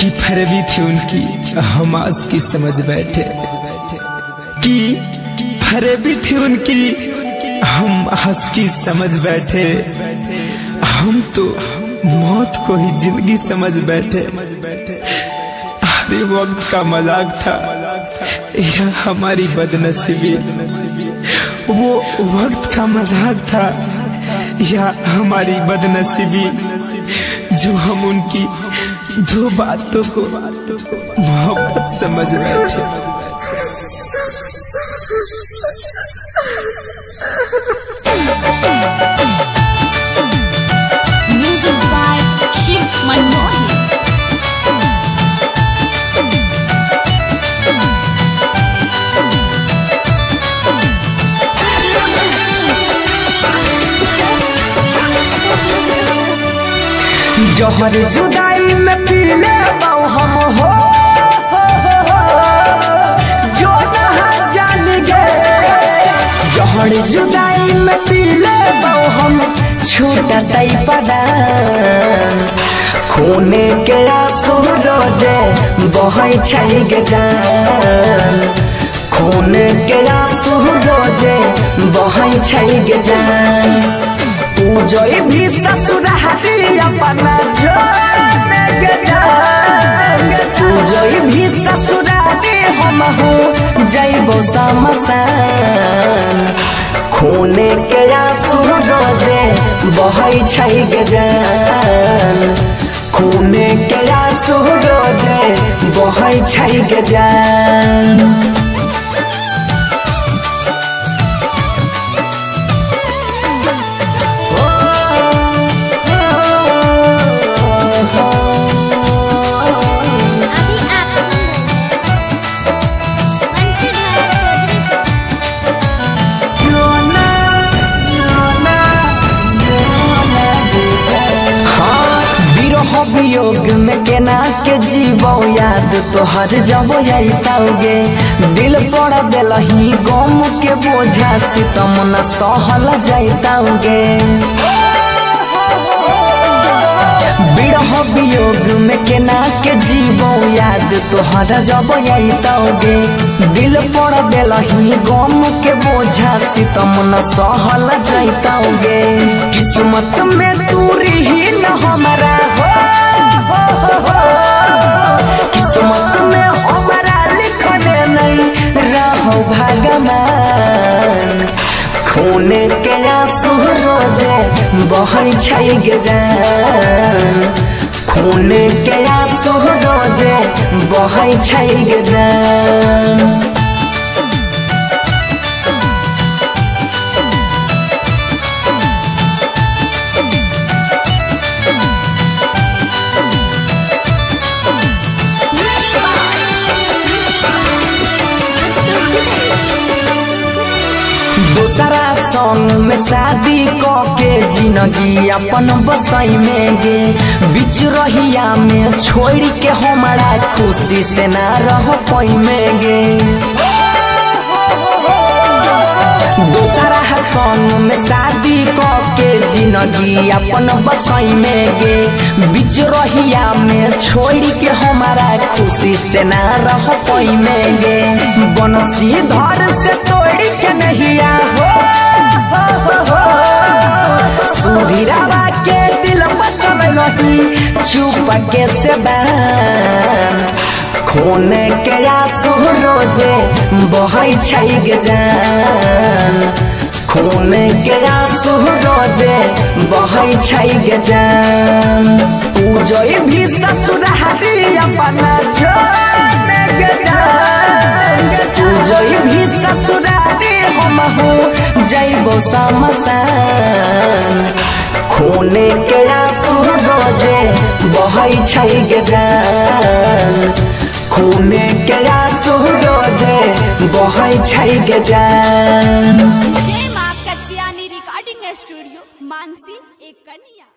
कि फरवी थी उनकी। हम आज की समझ बैठे कि फरवी थी उनकी। हम हंस की समझ बैठे। हम तो मौत को ही ज़िंदगी समझ बैठे। अरे वक्त का मज़ाक था। यह हमारी बदनसीबी। वो वक्त का मज़ाक था। या हमारी बदनसीबी। जो हम उनकी दो बातों को मोहब्बत समझ रहे Music जहर जुदाई में पीले बाऊ हम हो हो, हो, हो, जो नहा जान गए जहर जुदाई में पीले बाऊ हम छूटा तई पड़ा। खूने के आँसू रोज़े बहै छै गे जान। खूने के आँसू रोज़े बहै छै गे जान। तू जोई भी ससुर हटी अपना समसान। खूने के आँसू रोज़े बहै छै गे जान खूने के आँसू रोज़े बहै छै गे वियोग में केना के जीवो याद तोहर जब आइताओगे दिल पड़ बेलही गम के बोझा सितम न सहल जाइताओगे विरह वियोग में केना के जीवो याद तोहर जब आइताओगे दिल पड़ बेलही गम के बोझा सितम न सहल जाइताओगे किस्मत में दूरी ही न हमारा खूने के आँसू रोज़े बहै छै गे जान खूने के आँसू रोज़े बहै छै गे जान दूसरा संग में शादी क ज़िंदगी अपन बसई में गे बीच रहिया में छोड़ के हमारा खुशी से ना रह पई में गे दूसरा संग में शादी क ज़िंदगी अपन बसई में गे बीच रहिया में छोड़ के हमारा खुशी से ना रह पई में गे बनसी धर से तोड़ नहीं चुप के से खूने के आँसू रोज़े बहै छै जान। खूने के आँसू रोज़े बहै छै जान। पूजोई भी ससुर हरी अपना छोड़ पूजोई भी ससुर हरी हम हो जइबो समसान। खूने के बहै छै गजान खूने के आँसू रोज़े बहै छै गजान रिकॉर्डिंग स्टूडियो मानसी एक कन्या